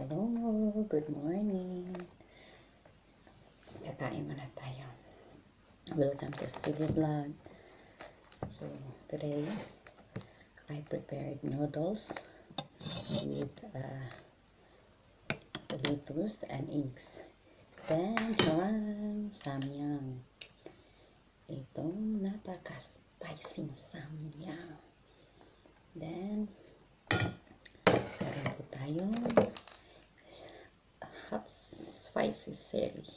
Hello, good morning. Kakain muna tayo. Welcome to Silly Vlog. So, today, I prepared noodles with uh, lettuce and eggs. Then, one samyang. Itong napaka-spicy samyang. Then, meron po tayong selig.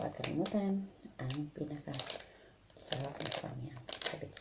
Łagę nudem, a binaka zarobię z wami. Kobiet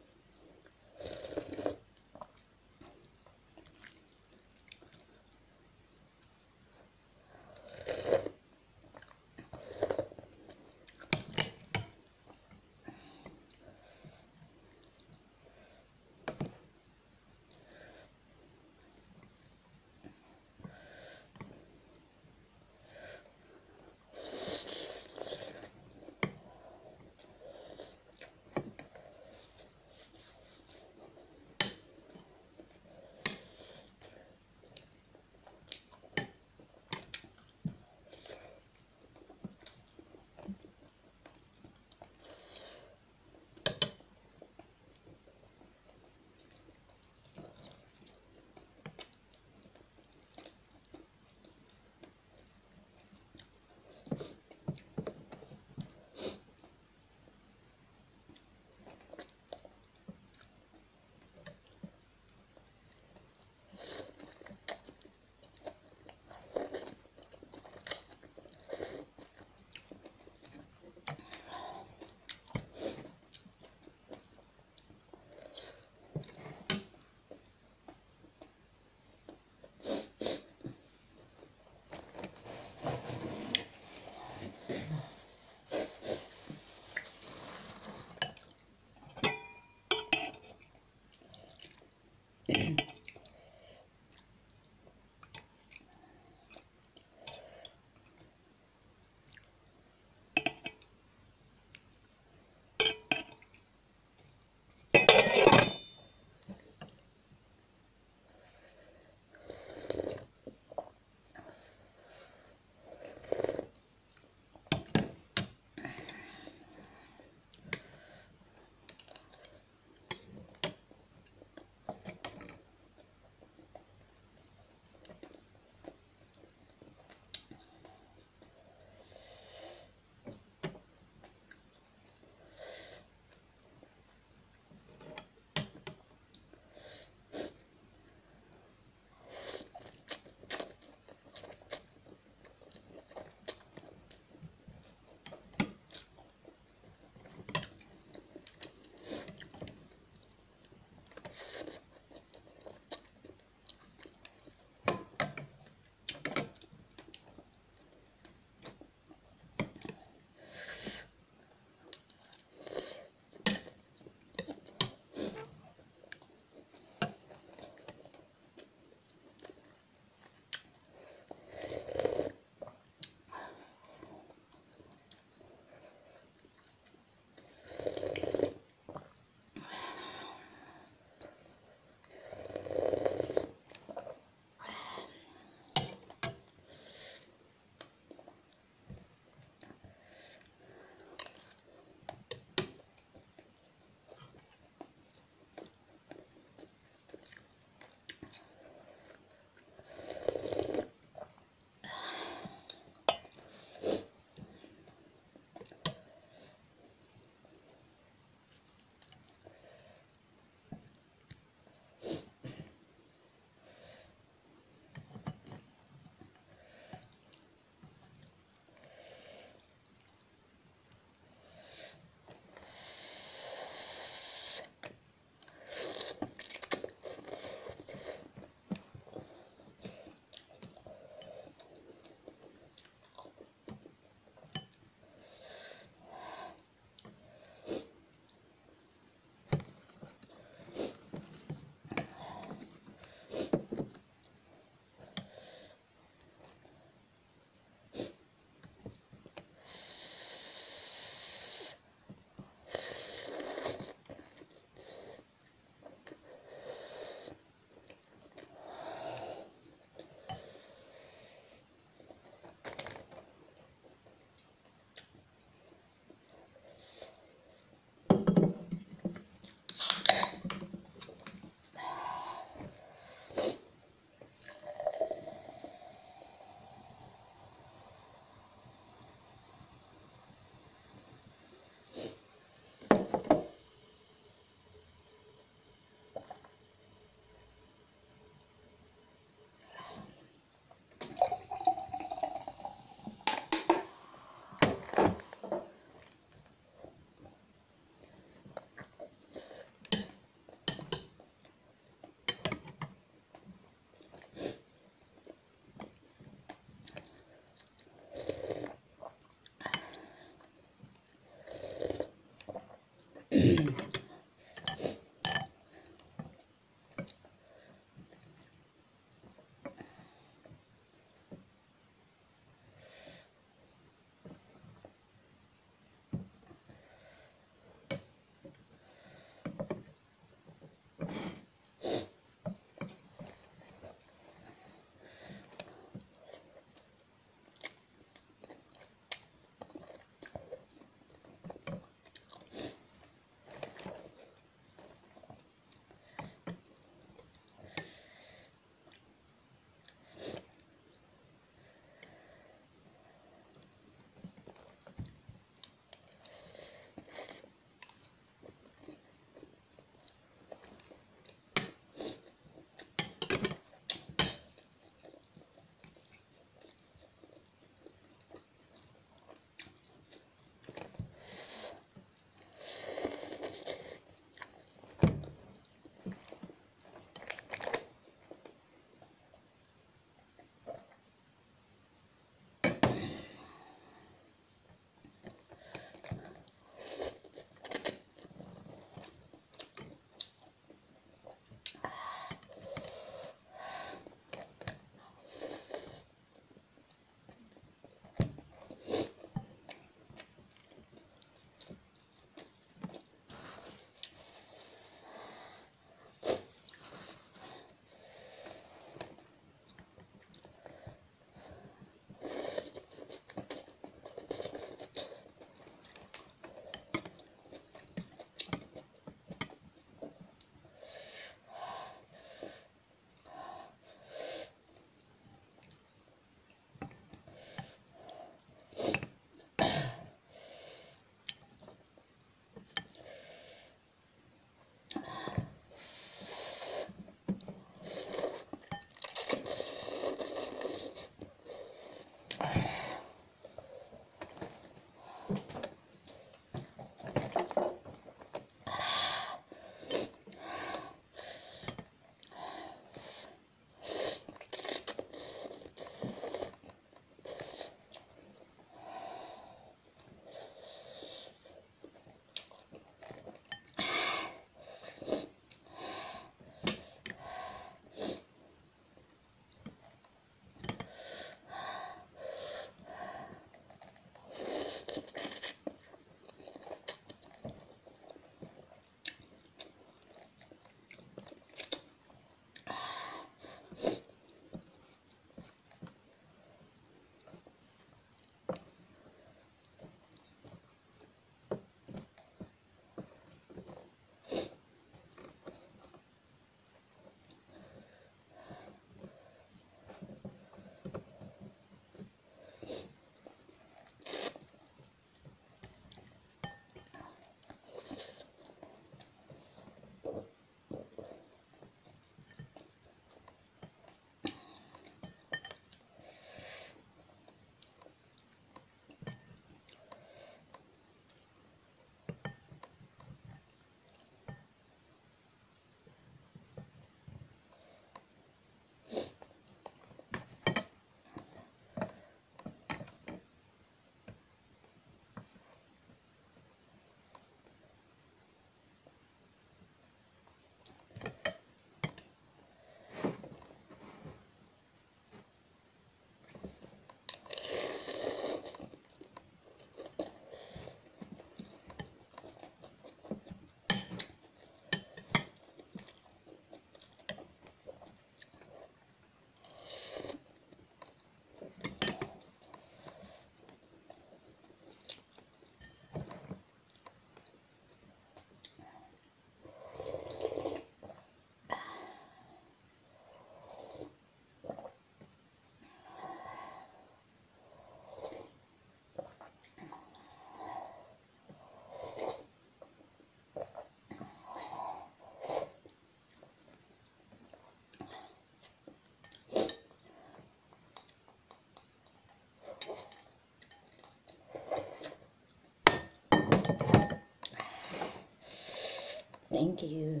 You.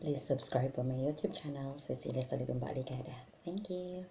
Please subscribe for my YouTube channel, Cecilia Saligang Baligada. Thank you.